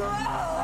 Ah!